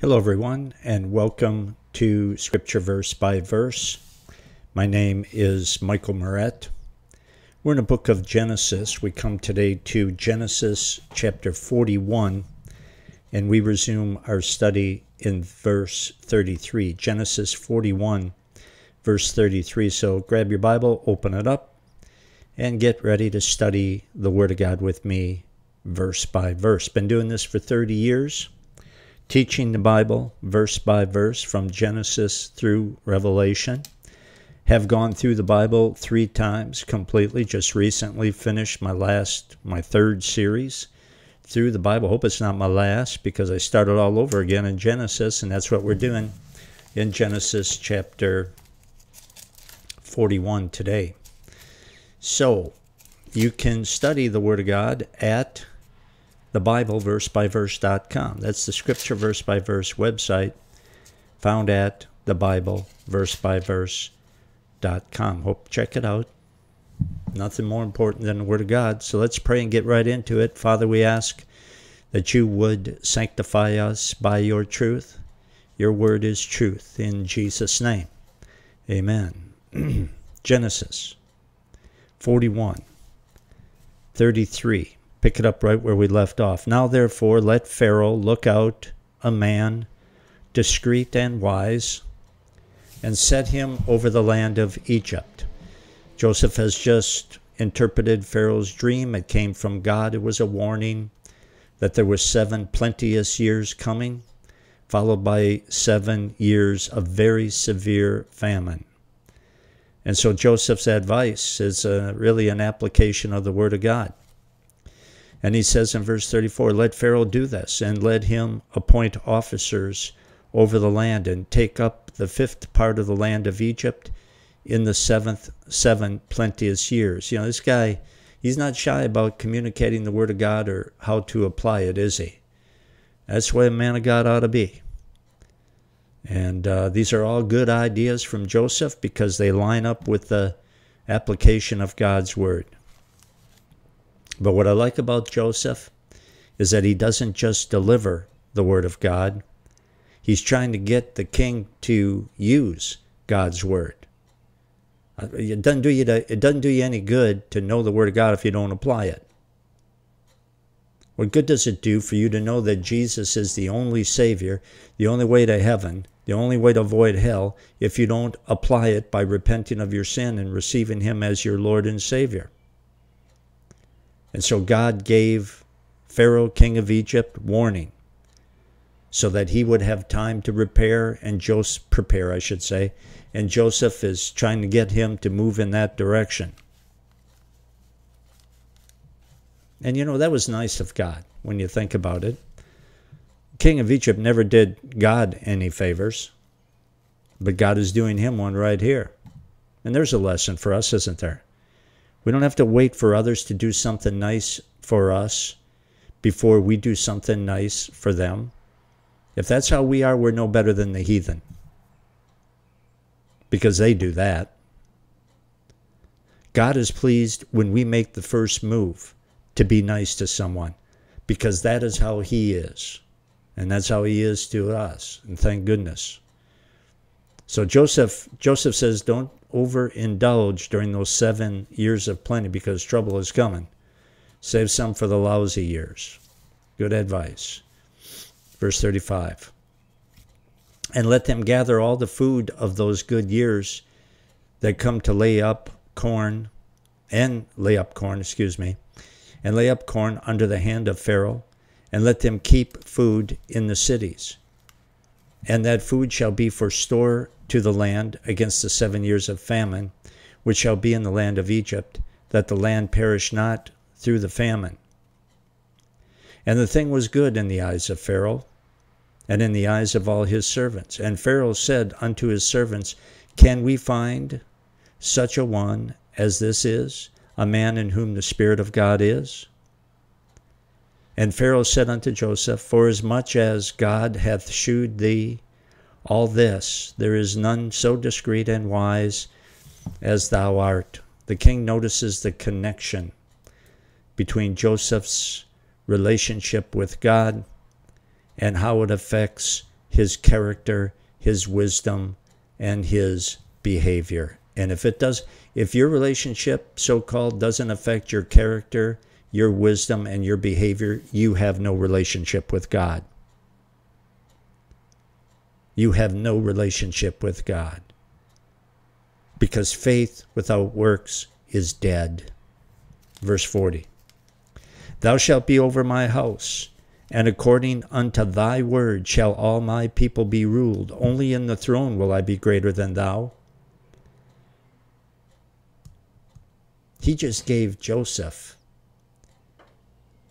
Hello, everyone, and welcome to Scripture Verse by Verse. My name is Michael Meurett. We're in the book of Genesis. We come today to Genesis chapter 41, and we resume our study in verse 33. Genesis 41, verse 33. So grab your Bible, open it up, and get ready to study the Word of God with me, verse by verse. Been doing this for 30 years teaching the Bible verse by verse from Genesis through Revelation. Have gone through the Bible three times completely. Just recently finished my last, my third series through the Bible. Hope it's not my last because I started all over again in Genesis, and that's what we're doing in Genesis chapter 41 today. So, you can study the Word of God at the Bible verse by verse.com. That's the scripture verse by verse website found at the Bible verse by verse.com. Hope check it out. Nothing more important than the Word of God. So let's pray and get right into it. Father, we ask that you would sanctify us by your truth. Your word is truth. In Jesus' name, amen. Genesis 41, 33 pick it up right where we left off. Now, therefore, let Pharaoh look out a man discreet and wise, and set him over the land of Egypt. Joseph has just interpreted Pharaoh's dream. It came from God. It was a warning that there were seven plenteous years coming, followed by seven years of very severe famine. And so Joseph's advice is uh, really an application of the Word of God. And he says in verse 34 Let Pharaoh do this, and let him appoint officers over the land, and take up the fifth part of the land of Egypt in the seventh, seven plenteous years. You know, this guy, he's not shy about communicating the Word of God or how to apply it, is he? That's the way a man of God ought to be. And uh, these are all good ideas from Joseph because they line up with the application of God's Word. But what I like about Joseph is that he doesn't just deliver the word of God, he's trying to get the king to use God's word. Uh, it doesn't do you to, it doesn't do you any good to know the word of God if you don't apply it. What good does it do for you to know that Jesus is the only Savior, the only way to heaven, the only way to avoid hell, if you don't apply it by repenting of your sin and receiving Him as your Lord and Savior? And so God gave Pharaoh, king of Egypt, warning so that he would have time to repair and Joseph prepare, I should say. And Joseph is trying to get him to move in that direction. And you know, that was nice of God when you think about it. King of Egypt never did God any favors, but God is doing him one right here. And there's a lesson for us, isn't there? We don't have to wait for others to do something nice for us before we do something nice for them. If that's how we are, we're no better than the heathen because they do that. God is pleased when we make the first move to be nice to someone because that is how He is. And that's how He is to us. And thank goodness. So Joseph, Joseph says, don't overindulge during those seven years of plenty because trouble is coming. Save some for the lousy years. Good advice. Verse 35. And let them gather all the food of those good years that come to lay up corn and lay up corn, excuse me, and lay up corn under the hand of Pharaoh, and let them keep food in the cities. And that food shall be for store to the land against the seven years of famine, which shall be in the land of Egypt, that the land perish not through the famine. And the thing was good in the eyes of Pharaoh, and in the eyes of all his servants. And Pharaoh said unto his servants, Can we find such a one as this is, a man in whom the Spirit of God is? And Pharaoh said unto Joseph, Forasmuch as God hath shewed thee all this, there is none so discreet and wise as thou art. The king notices the connection between Joseph's relationship with God and how it affects his character, his wisdom, and his behavior. And if it does, if your relationship, so called, doesn't affect your character, your wisdom, and your behavior, you have no relationship with God. You have no relationship with God. Because faith without works is dead. Verse 40 Thou shalt be over my house, and according unto thy word shall all my people be ruled. Only in the throne will I be greater than thou. He just gave Joseph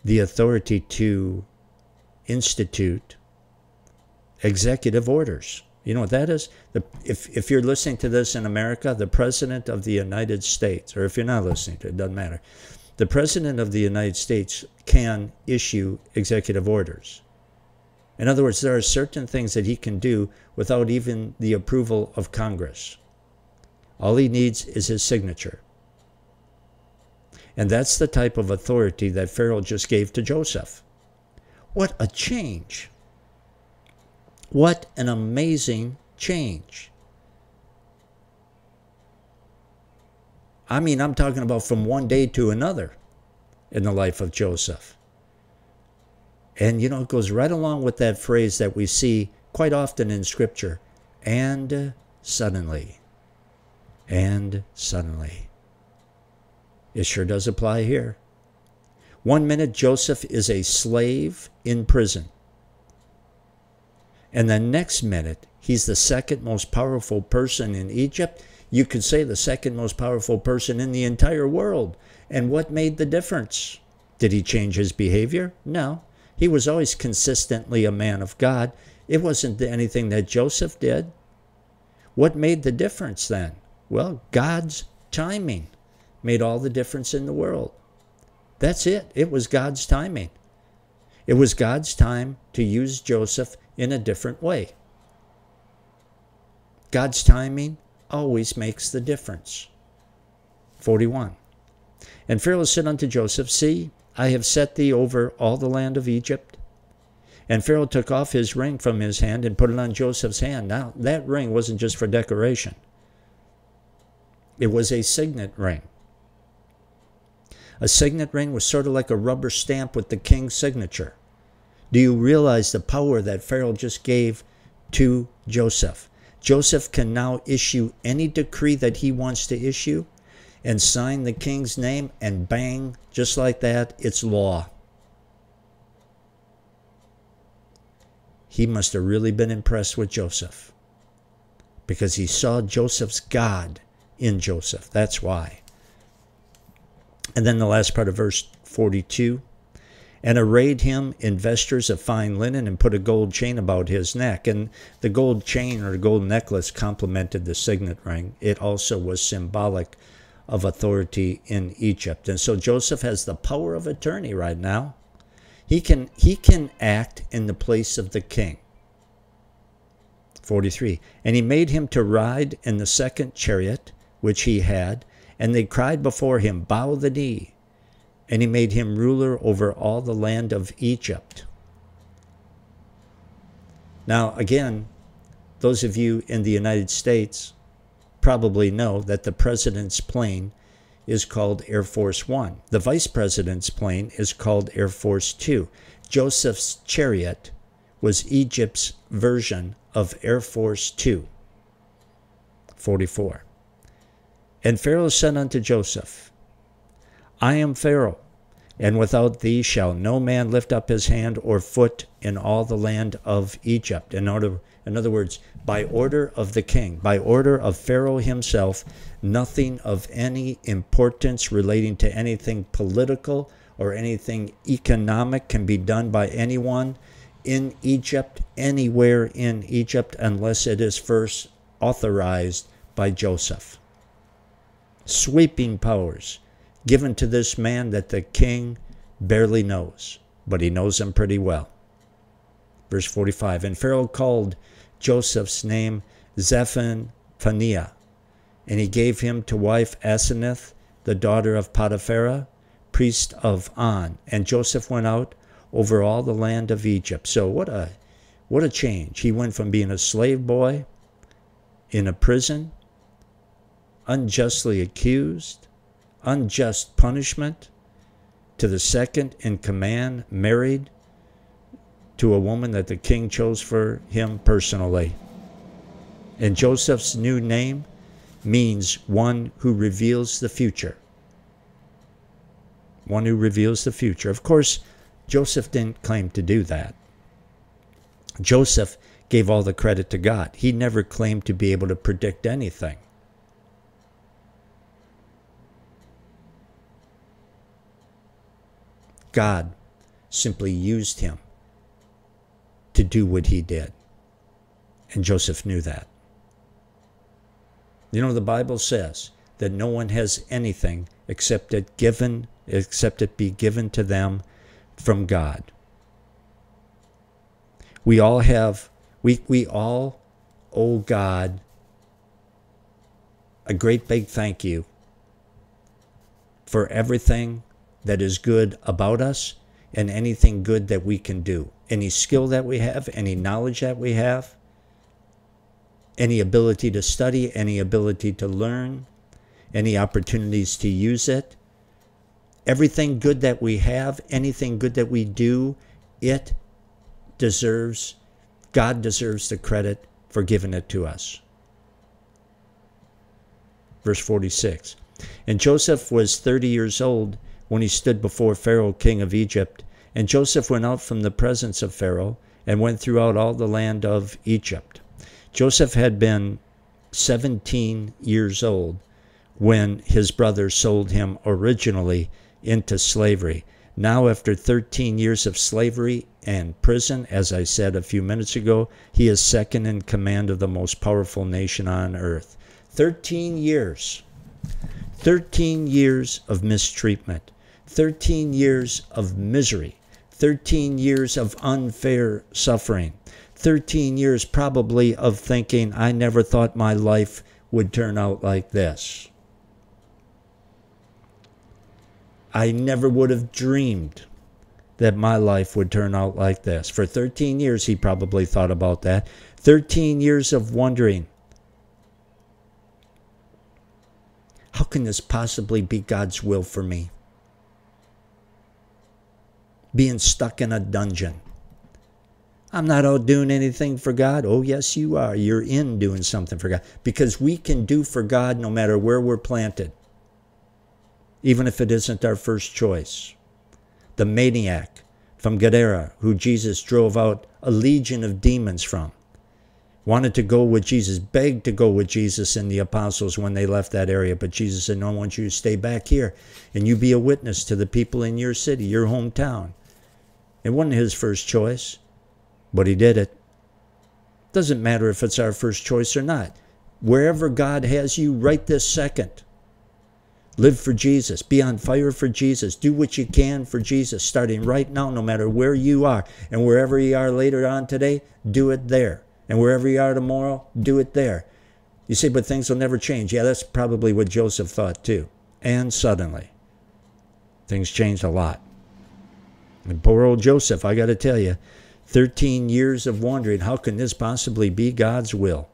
the authority to institute executive orders. You know what that is? The, if, if you're listening to this in America, the President of the United States, or if you're not listening to it, it doesn't matter. The President of the United States can issue executive orders. In other words, there are certain things that he can do without even the approval of Congress. All he needs is his signature. And that's the type of authority that Pharaoh just gave to Joseph. What a change! What an amazing change. I mean, I'm talking about from one day to another in the life of Joseph. And, you know, it goes right along with that phrase that we see quite often in Scripture and suddenly. And suddenly. It sure does apply here. One minute, Joseph is a slave in prison. And the next minute, he's the second most powerful person in Egypt. You could say the second most powerful person in the entire world. And what made the difference? Did he change his behavior? No. He was always consistently a man of God. It wasn't anything that Joseph did. What made the difference then? Well, God's timing made all the difference in the world. That's it. It was God's timing. It was God's time to use Joseph in a different way. God's timing always makes the difference. 41. And Pharaoh said unto Joseph, See, I have set thee over all the land of Egypt. And Pharaoh took off his ring from his hand and put it on Joseph's hand. Now, that ring wasn't just for decoration, it was a signet ring. A signet ring was sort of like a rubber stamp with the king's signature. Do you realize the power that Pharaoh just gave to Joseph? Joseph can now issue any decree that he wants to issue and sign the king's name, and bang, just like that, it's law. He must have really been impressed with Joseph because he saw Joseph's God in Joseph. That's why. And then the last part of verse 42 and arrayed him in vestures of fine linen and put a gold chain about his neck. And the gold chain or gold necklace complemented the signet ring. It also was symbolic of authority in Egypt. And so Joseph has the power of attorney right now. He can, he can act in the place of the king. 43. And he made him to ride in the second chariot which he had, and they cried before him, Bow the knee. And he made him ruler over all the land of Egypt. Now, again, those of you in the United States probably know that the president's plane is called Air Force One. The vice president's plane is called Air Force Two. Joseph's chariot was Egypt's version of Air Force Two. 44. And Pharaoh said unto Joseph, I am Pharaoh, and without thee shall no man lift up his hand or foot in all the land of Egypt. In order, in other words, by order of the king, by order of Pharaoh himself, nothing of any importance relating to anything political or anything economic can be done by anyone in Egypt, anywhere in Egypt, unless it is first authorized by Joseph sweeping powers given to this man that the king barely knows, but he knows him pretty well. Verse 45 And Pharaoh called Joseph's name Zephaniah, and he gave him to wife Asenath, the daughter of Potiphera, priest of On. And Joseph went out over all the land of Egypt. So what a What a change. He went from being a slave boy in a prison, unjustly accused, unjust punishment, to the second in command, married to a woman that the king chose for him personally. And Joseph's new name means one who reveals the future. One who reveals the future. Of course, Joseph didn't claim to do that. Joseph gave all the credit to God. He never claimed to be able to predict anything. God simply used him to do what he did. And Joseph knew that. You know, the Bible says that no one has anything except it given, except it be given to them from God. We all have, we, we all owe God a great big thank you for everything that is good about us and anything good that we can do. Any skill that we have, any knowledge that we have, any ability to study, any ability to learn, any opportunities to use it. Everything good that we have, anything good that we do, it deserves, God deserves the credit for giving it to us. Verse 46 And Joseph was 30 years old when he stood before Pharaoh, king of Egypt. And Joseph went out from the presence of Pharaoh and went throughout all the land of Egypt. Joseph had been 17 years old when his brothers sold him originally into slavery. Now, after 13 years of slavery and prison, as I said a few minutes ago, he is second in command of the most powerful nation on earth. 13 years. 13 years of mistreatment. 13 years of misery. 13 years of unfair suffering. 13 years probably of thinking, I never thought my life would turn out like this. I never would have dreamed that my life would turn out like this. For 13 years, he probably thought about that. 13 years of wondering how can this possibly be God's will for me? Being stuck in a dungeon. I'm not out doing anything for God. Oh, yes, you are. You're in doing something for God because we can do for God no matter where we're planted even if it isn't our first choice. The maniac from Gadara, who Jesus drove out a legion of demons from, wanted to go with Jesus, begged to go with Jesus and the apostles when they left that area. But Jesus said, No, I want you to stay back here and you be a witness to the people in your city, your hometown. It wasn't his first choice, but he did it. Doesn't matter if it's our first choice or not. Wherever God has you right this second, Live for Jesus. Be on fire for Jesus. Do what you can for Jesus, starting right now, no matter where you are. And wherever you are later on today, do it there. And wherever you are tomorrow, do it there. You say, but things will never change. Yeah, that's probably what Joseph thought too. And suddenly, things changed a lot. And poor old Joseph, I got to tell you, 13 years of wondering, how can this possibly be God's will?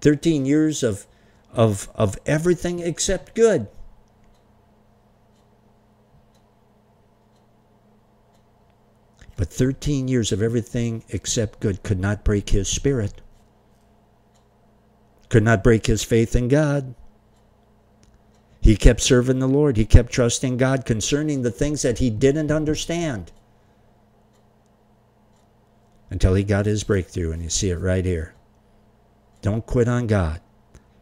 13 years of of, of everything except good. But 13 years of everything except good could not break his spirit, could not break his faith in God. He kept serving the Lord. He kept trusting God concerning the things that he didn't understand until he got his breakthrough. And you see it right here. Don't quit on God.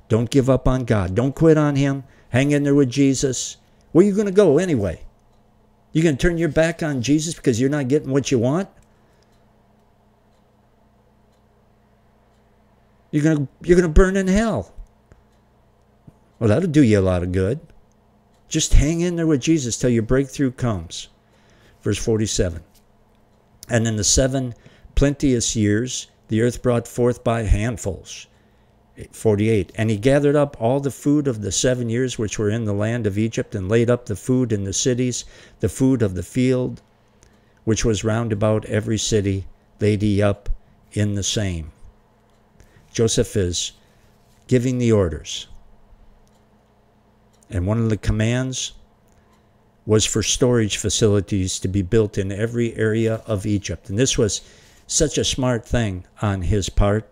Don't give up on God. Don't quit on Him. Hang in there with Jesus. Where are you going to go anyway? You going to turn your back on Jesus because you're not getting what you want? You're going to, you're going to burn in hell. Well, that'll do you a lot of good. Just hang in there with Jesus till your breakthrough comes. Verse 47. And in the seven plenteous years, the earth brought forth by handfuls 48 and he gathered up all the food of the seven years which were in the land of egypt and laid up the food in the cities the food of the field which was round about every city laid he up in the same. Joseph is giving the orders. And one of the commands was for storage facilities to be built in every area of Egypt. And this was such a smart thing on his part.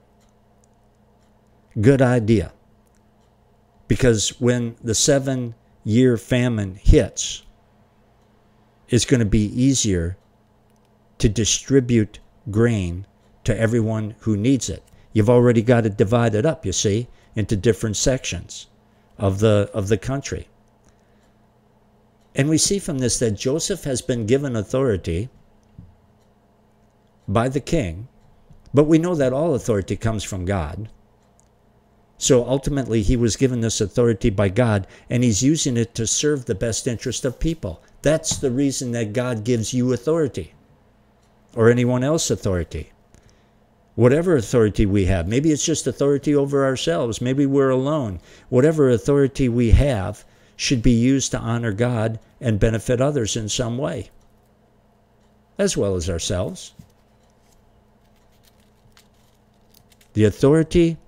Good idea. Because when the seven year famine hits, it's going to be easier to distribute grain to everyone who needs it. You've already got it divided up, you see, into different sections of the of the country. And we see from this that Joseph has been given authority by the king, but we know that all authority comes from God. So ultimately, he was given this authority by God, and he's using it to serve the best interest of people. That's the reason that God gives you authority or anyone else authority. Whatever authority we have, maybe it's just authority over ourselves, maybe we're alone. Whatever authority we have should be used to honor God and benefit others in some way, as well as ourselves. The authority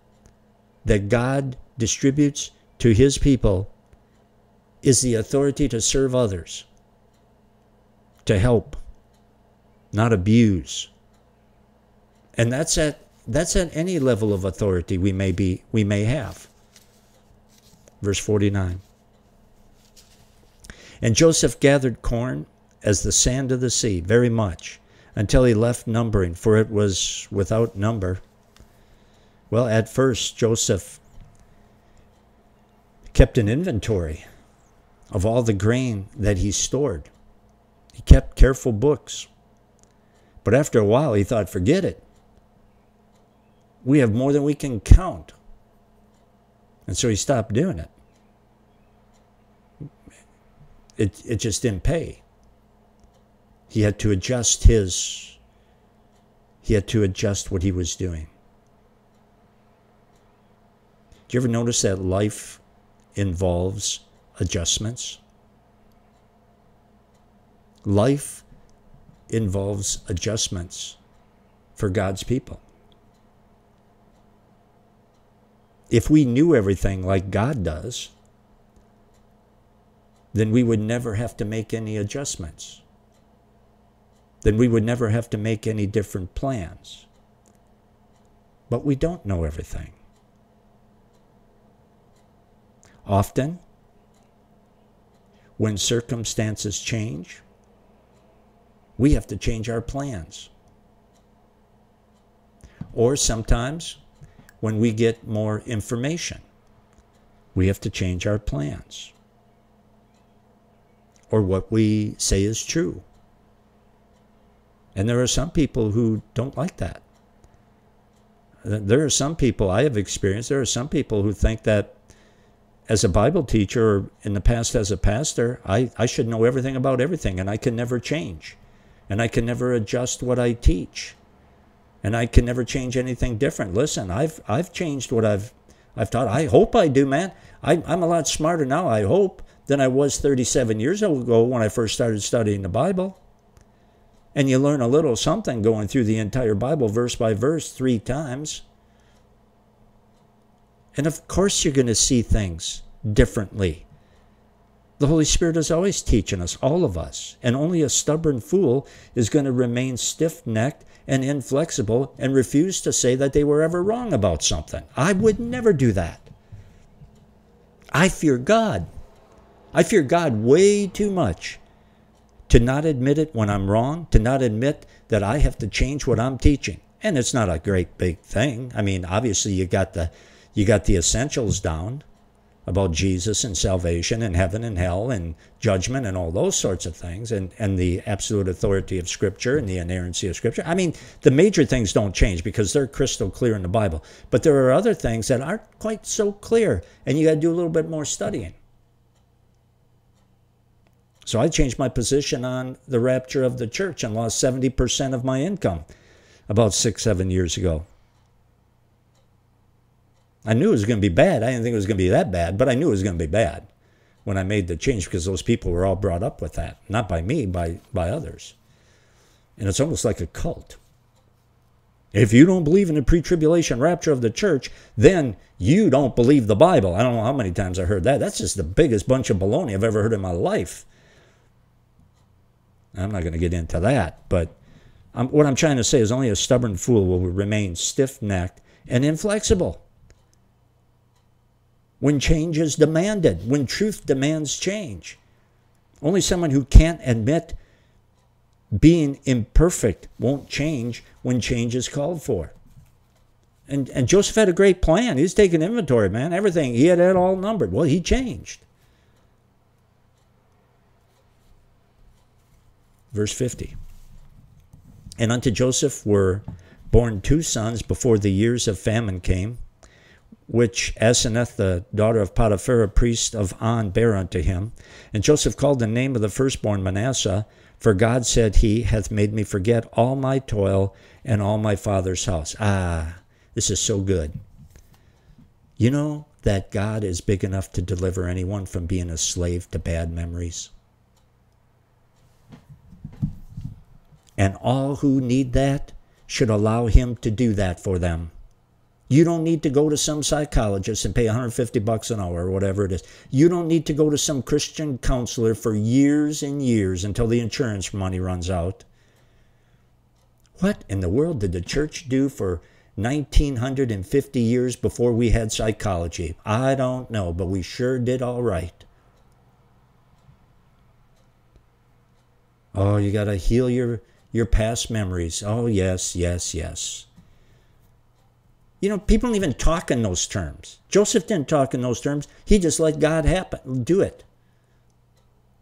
that God distributes to his people is the authority to serve others, to help, not abuse. And that's at that's at any level of authority we may be we may have. Verse 49. And Joseph gathered corn as the sand of the sea, very much, until he left numbering, for it was without number. Well, at first, Joseph kept an inventory of all the grain that he stored. He kept careful books. But after a while, he thought, forget it. We have more than we can count. And so he stopped doing it. It, it just didn't pay. He had to adjust his, he had to adjust what he was doing. Do you ever notice that life involves adjustments? Life involves adjustments for God's people. If we knew everything like God does, then we would never have to make any adjustments. Then we would never have to make any different plans. But we don't know everything. Often, when circumstances change, we have to change our plans. Or sometimes, when we get more information, we have to change our plans or what we say is true. And there are some people who don't like that. There are some people I have experienced, there are some people who think that as a Bible teacher or in the past as a pastor, I, I should know everything about everything and I can never change. And I can never adjust what I teach. And I can never change anything different. Listen, I've I've changed what I've I've taught. I hope I do, man. I, I'm a lot smarter now, I hope than I was 37 years ago when I first started studying the Bible. And you learn a little something going through the entire Bible verse by verse three times. And of course, you're going to see things differently. The Holy Spirit is always teaching us, all of us. And only a stubborn fool is going to remain stiff necked and inflexible and refuse to say that they were ever wrong about something. I would never do that. I fear God. I fear God way too much to not admit it when I'm wrong, to not admit that I have to change what I'm teaching. And it's not a great big thing. I mean, obviously you got the you got the essentials down about Jesus and salvation and heaven and hell and judgment and all those sorts of things and, and the absolute authority of Scripture and the inerrancy of Scripture. I mean, the major things don't change because they're crystal clear in the Bible. But there are other things that aren't quite so clear and you got to do a little bit more studying. So I changed my position on the rapture of the church and lost 70% of my income about six, seven years ago. I knew it was going to be bad. I didn't think it was going to be that bad, but I knew it was going to be bad when I made the change because those people were all brought up with that. Not by me, by, by others. And it's almost like a cult. If you don't believe in the pre tribulation rapture of the church, then you don't believe the Bible. I don't know how many times I heard that. That's just the biggest bunch of baloney I've ever heard in my life. I'm not going to get into that, but I'm, what I'm trying to say is only a stubborn fool will remain stiff necked and inflexible when change is demanded, when truth demands change. Only someone who can't admit being imperfect won't change when change is called for. And, and Joseph had a great plan. He's taking inventory, man. Everything. He had it all numbered. Well, he changed. Verse 50. And unto Joseph were born two sons before the years of famine came, which Asenath, the daughter of Potiphar, a priest of On, bare unto him. And Joseph called the name of the firstborn Manasseh, for God said, He hath made me forget all my toil and all my father's house. Ah, this is so good. You know that God is big enough to deliver anyone from being a slave to bad memories? And all who need that should allow Him to do that for them. You don't need to go to some psychologist and pay 150 bucks an hour or whatever it is. You don't need to go to some Christian counselor for years and years until the insurance money runs out. What in the world did the church do for 1950 years before we had psychology? I don't know, but we sure did all right. Oh, you got to heal your your past memories. Oh, yes, yes, yes. You know, people don't even talk in those terms. Joseph didn't talk in those terms. He just let God happen, do it.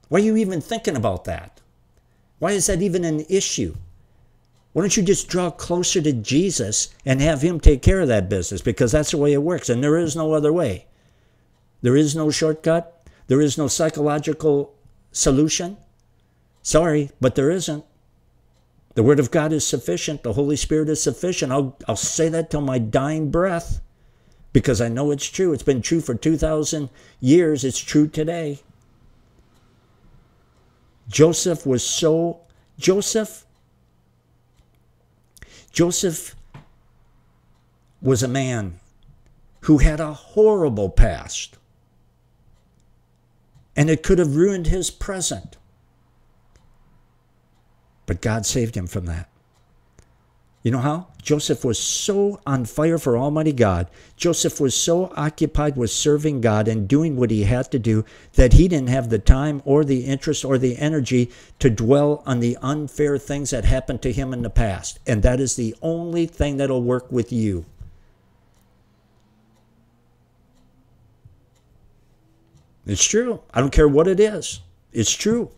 Why are you even thinking about that? Why is that even an issue? Why don't you just draw closer to Jesus and have him take care of that business? Because that's the way it works, and there is no other way. There is no shortcut. There is no psychological solution. Sorry, but there isn't. The Word of God is sufficient. The Holy Spirit is sufficient. I'll, I'll say that till my dying breath because I know it's true. It's been true for 2,000 years. It's true today. Joseph was so, Joseph, Joseph was a man who had a horrible past. And it could have ruined his present. But God saved him from that. You know how? Joseph was so on fire for Almighty God. Joseph was so occupied with serving God and doing what he had to do that he didn't have the time or the interest or the energy to dwell on the unfair things that happened to him in the past. And that is the only thing that'll work with you. It's true. I don't care what it is. It's true.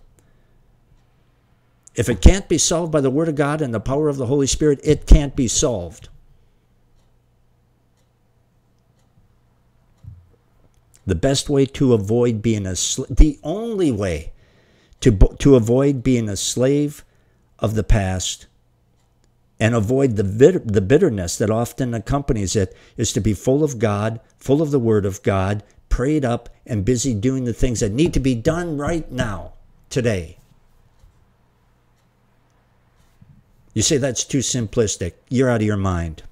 If it can't be solved by the Word of God and the power of the Holy Spirit, it can't be solved. The best way to avoid being a the only way to to avoid being a slave of the past and avoid the the bitterness that often accompanies it is to be full of God, full of the Word of God, prayed up and busy doing the things that need to be done right now, today. You say that's too simplistic. You're out of your mind.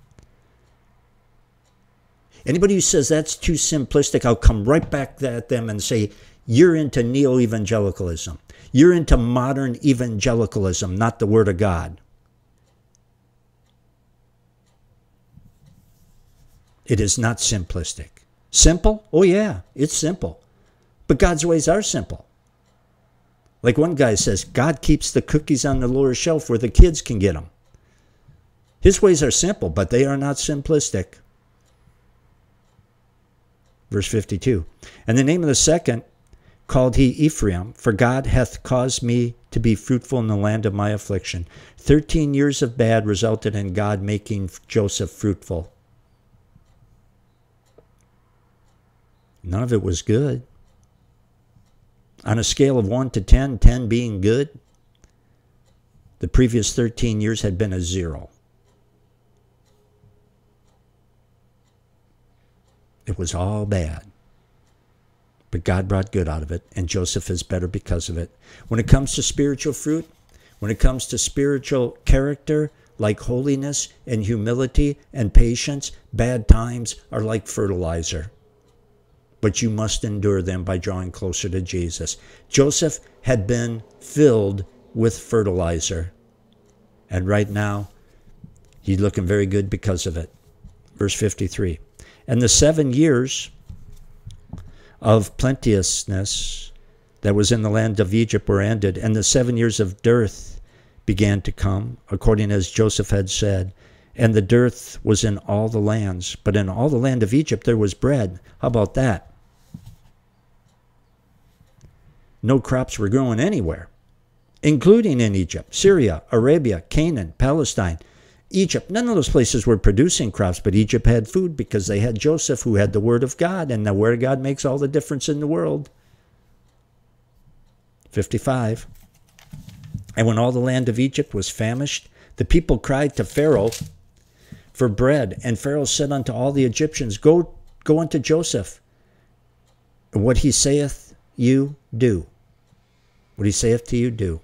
Anybody who says that's too simplistic, I'll come right back at them and say, you're into neo evangelicalism. You're into modern evangelicalism, not the Word of God. It is not simplistic. Simple? Oh, yeah, it's simple. But God's ways are simple. Like one guy says, God keeps the cookies on the lower shelf where the kids can get them. His ways are simple, but they are not simplistic. Verse 52 And the name of the second called he Ephraim, for God hath caused me to be fruitful in the land of my affliction. Thirteen years of bad resulted in God making Joseph fruitful. None of it was good. On a scale of 1 to 10, 10 being good, the previous 13 years had been a zero. It was all bad. But God brought good out of it, and Joseph is better because of it. When it comes to spiritual fruit, when it comes to spiritual character, like holiness and humility and patience, bad times are like fertilizer. But you must endure them by drawing closer to Jesus. Joseph had been filled with fertilizer. And right now, he's looking very good because of it. Verse 53. And the seven years of plenteousness that was in the land of Egypt were ended, and the seven years of dearth began to come, according as Joseph had said. And the dearth was in all the lands, but in all the land of Egypt there was bread. How about that? No crops were growing anywhere, including in Egypt, Syria, Arabia, Canaan, Palestine. Egypt, none of those places were producing crops, but Egypt had food because they had Joseph who had the Word of God, and the Word of God makes all the difference in the world. 55. And when all the land of Egypt was famished, the people cried to Pharaoh for bread. And Pharaoh said unto all the Egyptians, Go, go unto Joseph. What he saith you, do. What he saith to you, do.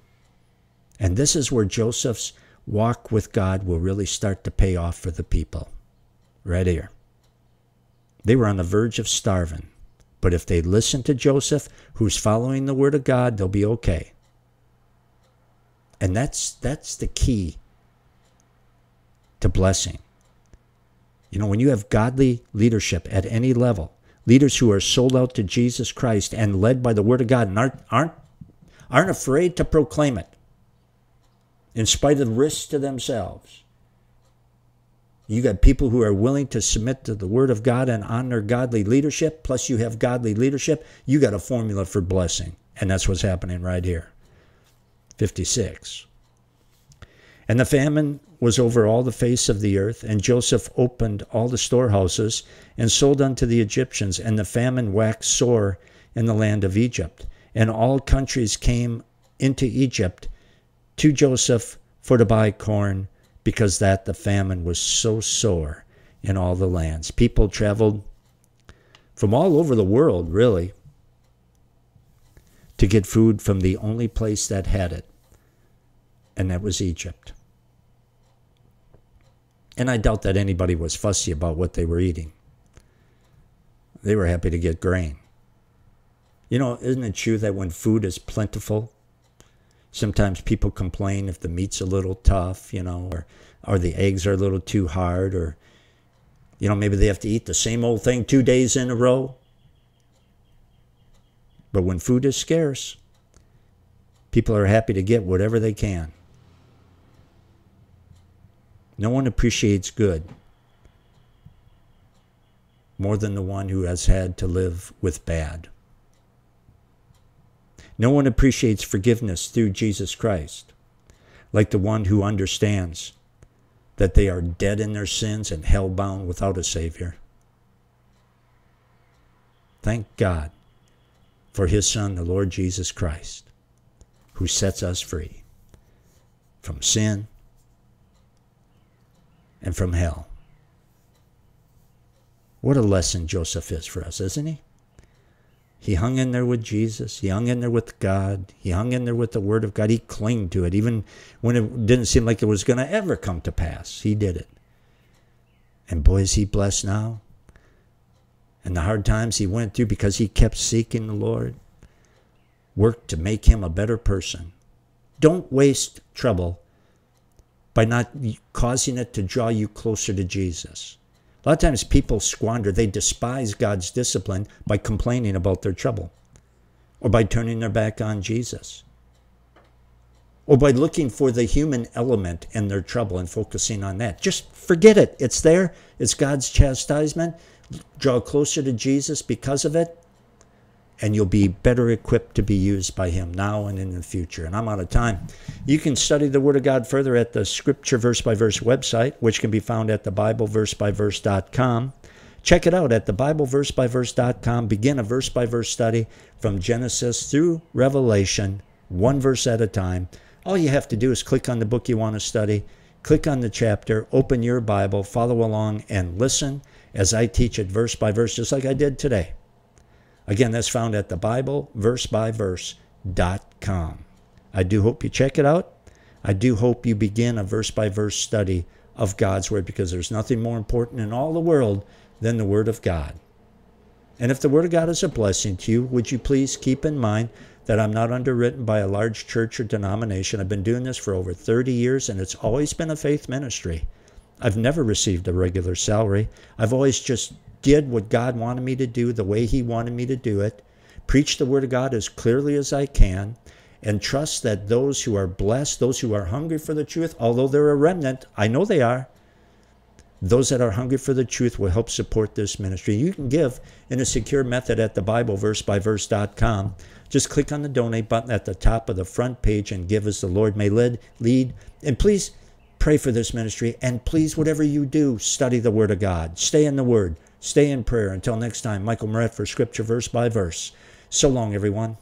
And this is where Joseph's walk with God will really start to pay off for the people. Right here. They were on the verge of starving. But if they listen to Joseph, who's following the word of God, they'll be okay. And that's that's the key to blessing. You know, when you have godly leadership at any level, leaders who are sold out to Jesus Christ and led by the word of God and aren't aren't aren't afraid to proclaim it in spite of risks to themselves. You got people who are willing to submit to the Word of God and honor godly leadership, plus you have godly leadership, you got a formula for blessing. And that's what's happening right here. 56. And the famine was over all the face of the earth, and Joseph opened all the storehouses and sold unto the Egyptians, and the famine waxed sore in the land of Egypt. And all countries came into Egypt to Joseph for to buy corn, because that the famine was so sore in all the lands. People traveled from all over the world, really, to get food from the only place that had it, and that was Egypt. And I doubt that anybody was fussy about what they were eating. They were happy to get grain. You know, isn't it true that when food is plentiful, Sometimes people complain if the meat's a little tough, you know, or, or the eggs are a little too hard, or, you know, maybe they have to eat the same old thing two days in a row. But when food is scarce, people are happy to get whatever they can. No one appreciates good more than the one who has had to live with bad. No one appreciates forgiveness through Jesus Christ like the one who understands that they are dead in their sins and hell bound without a Savior. Thank God for His Son, the Lord Jesus Christ, who sets us free from sin and from hell. What a lesson Joseph is for us, isn't he? He hung in there with Jesus. He hung in there with God. He hung in there with the Word of God. He clung to it, even when it didn't seem like it was going to ever come to pass. He did it. And boy, is he blessed now. And the hard times he went through because he kept seeking the Lord worked to make him a better person. Don't waste trouble by not causing it to draw you closer to Jesus. A lot of times people squander, they despise God's discipline by complaining about their trouble or by turning their back on Jesus or by looking for the human element in their trouble and focusing on that. Just forget it. It's there, it's God's chastisement. Draw closer to Jesus because of it, and you'll be better equipped to be used by Him now and in the future. And I'm out of time. You can study the Word of God further at the Scripture Verse by Verse website, which can be found at the BibleVerseByVerse.com. Check it out at the BibleVerseByVerse.com. Begin a verse by verse study from Genesis through Revelation, one verse at a time. All you have to do is click on the book you want to study, click on the chapter, open your Bible, follow along, and listen as I teach it verse by verse, just like I did today. Again, that's found at the Bible verse by verse.com. I do hope you check it out. I do hope you begin a verse by verse study of God's Word because there's nothing more important in all the world than the Word of God. And if the Word of God is a blessing to you, would you please keep in mind that I'm not underwritten by a large church or denomination. I've been doing this for over 30 years and it's always been a faith ministry. I've never received a regular salary. I've always just did what God wanted me to do the way He wanted me to do it, preach the Word of God as clearly as I can, and trust that those who are blessed, those who are hungry for the truth, although they're a remnant, I know they are, those that are hungry for the truth will help support this ministry. You can give in a secure method at the BibleVerseByVerse.com. Just click on the donate button at the top of the front page and give as the Lord may lead. lead. And please pray for this ministry. And please, whatever you do, study the Word of God. Stay in the Word. Stay in prayer. Until next time, Michael Meurett for Scripture Verse by Verse. So long, everyone.